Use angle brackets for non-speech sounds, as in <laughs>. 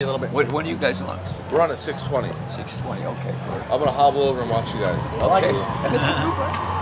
A little bit. What, what are you guys on? We're on at 620. 620, okay. I'm gonna hobble over and watch you guys. Okay. <laughs>